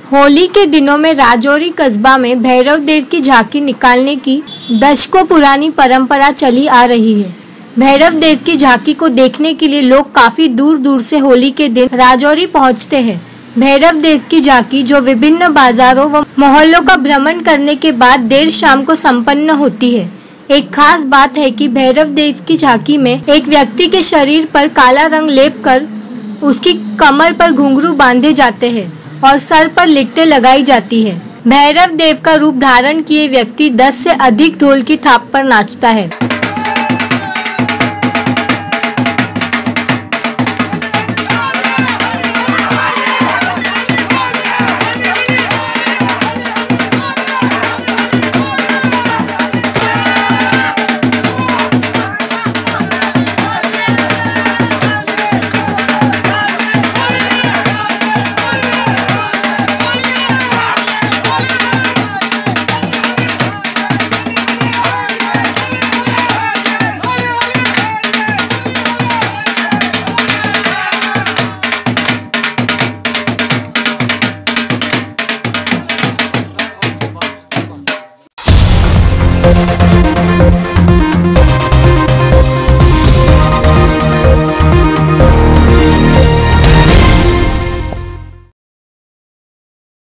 होली के दिनों में राजौरी कस्बा में भैरव देव की झांकी निकालने की दशकों पुरानी परंपरा चली आ रही है। भैरव देव की झांकी को देखने के लिए लोग काफ़ी दूर दूर से होली के दिन राजौरी पहुँचते हैं। भैरव देव की झांकी, जो विभिन्न बाजारों व मोहल्लों का भ्रमण करने के बाद देर शाम को संपन्न होती है। एक खास बात है कि भैरव देव की झांकी में एक व्यक्ति के शरीर पर काला रंग लेप कर उसकी कमर पर घुंघरू बांधे जाते हैं और सर पर लिट्टे लगाई जाती है। भैरव देव का रूप धारण किए व्यक्ति 10 से अधिक ढोल की थाप पर नाचता है।